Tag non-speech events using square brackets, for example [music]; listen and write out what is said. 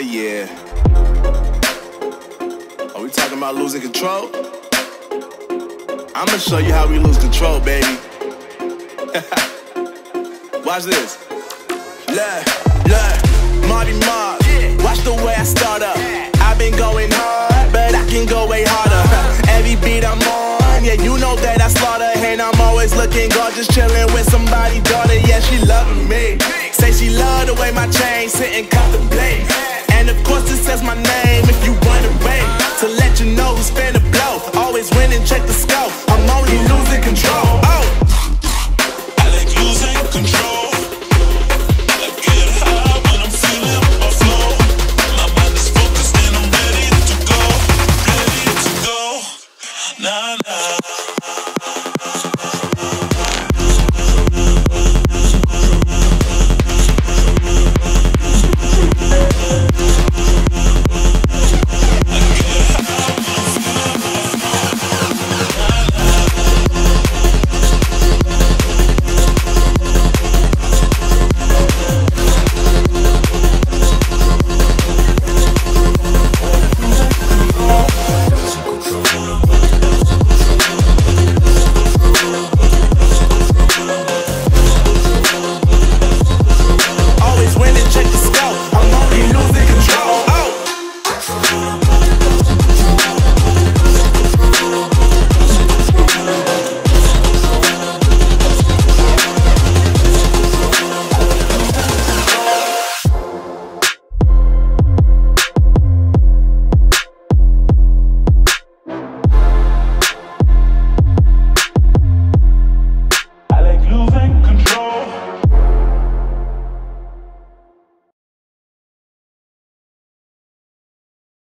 yeah. Are we talking about losing control? I'ma show you how we lose control, baby. [laughs] Watch this. Look, look, Marty Mark. Watch the way I start up. I've been going hard, but I can go way harder. [laughs] Every beat I'm on, yeah, you know that I slaughter. And I'm always looking gorgeous, chilling with somebody, daughter. Yeah, she loving me. Say she love the way my chain says my name if you wanna wait To let you know who's finna blow. Always winning, check the scope. I'm only.